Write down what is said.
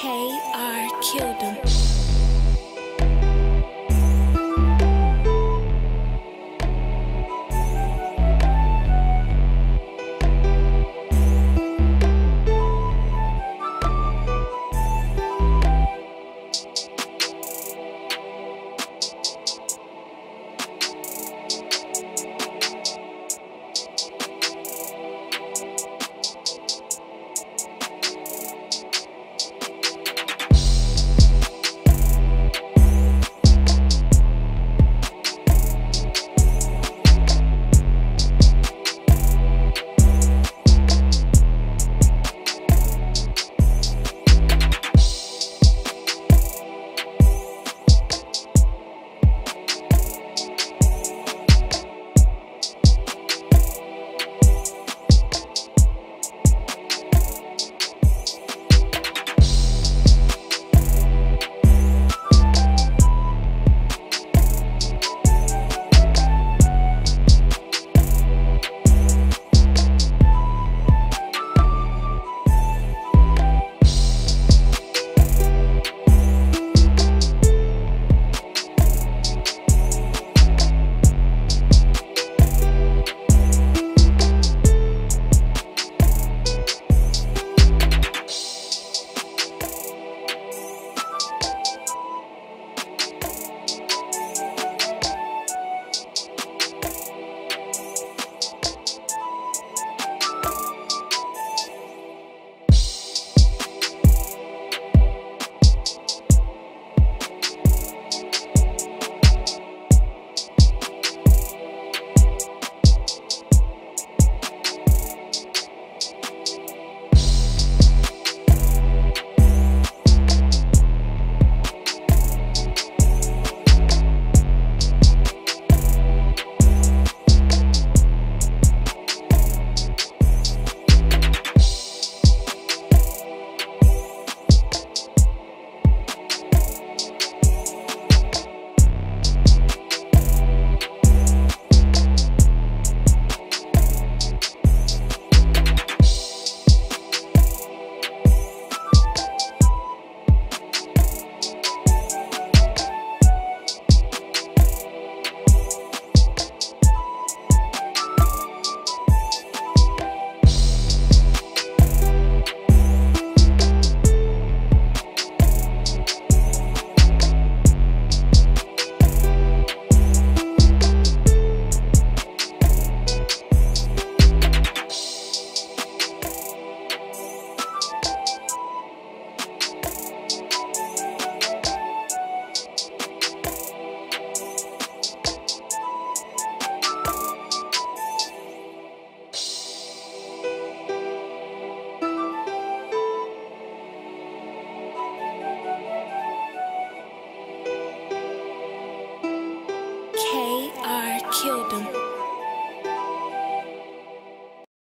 KR killed him. Killed him.